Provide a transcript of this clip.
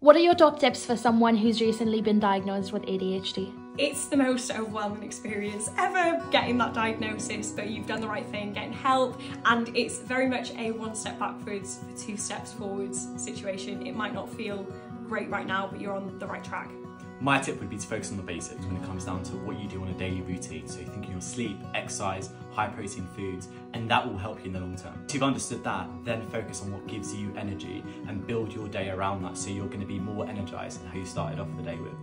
What are your top tips for someone who's recently been diagnosed with ADHD? It's the most overwhelming experience ever getting that diagnosis, but you've done the right thing, getting help, and it's very much a one step backwards for two steps forwards situation. It might not feel great right now, but you're on the right track. My tip would be to focus on the basics when it comes down to what you do on a daily routine. So you're thinking of sleep, exercise, high protein foods, and that will help you in the long term. If you've understood that, then focus on what gives you energy and build your day around that so you're going to be more energized than how you started off the day with.